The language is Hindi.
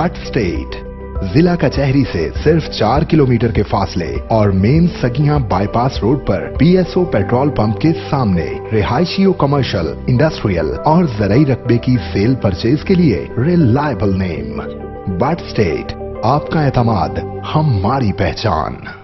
बट स्टेट जिला कचहरी से सिर्फ़ चार किलोमीटर के फासले और मेन सगिया बाईपास रोड पर पीएसओ पेट्रोल पंप के सामने रिहायशियों कमर्शियल इंडस्ट्रियल और जरई रकबे की सेल परचेज के लिए रिलायबल नेम बट स्टेट आपका एतमाद, हमारी पहचान.